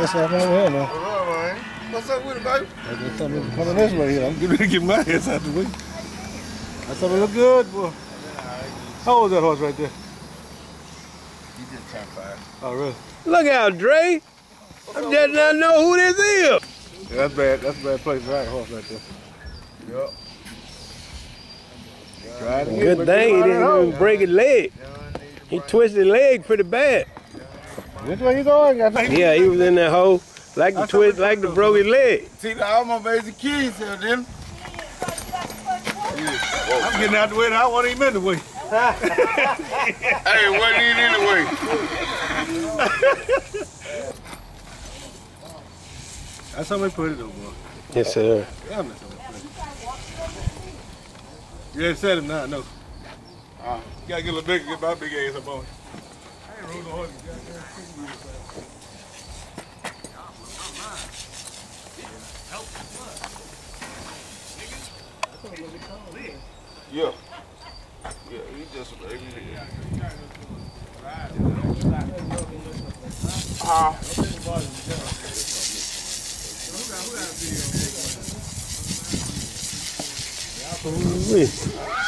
ass out over here now. What's up, man? What's up with it, baby? I just coming, coming this way here. I'm getting ready to get my ass out the way. I thought it looked good, boy. How old is that horse right there? You just turned five. Oh, really? Look out, Dre. I'm just not know who this is. Yeah, that's bad. That's a bad place to ride a horse right there. Yup. Try it again, Good but thing he get him out of didn't break his leg. He twisted his leg pretty bad. Hole. Which way you going? Yeah, he was in that hole like the twist, like the broke his leg. See, the all my basic kids here, then. I'm getting out the way. and I want him in the way. Hey, what need anyway? That's how we put it, though, boy. Yes, sir. Yeah, that's how we put it. You ain't said it now, no. Uh, gotta get a little bigger, get my big ass up on it. I ain't rode no horse. Yeah. Yeah, he just baby. Ah. Ooh-wee.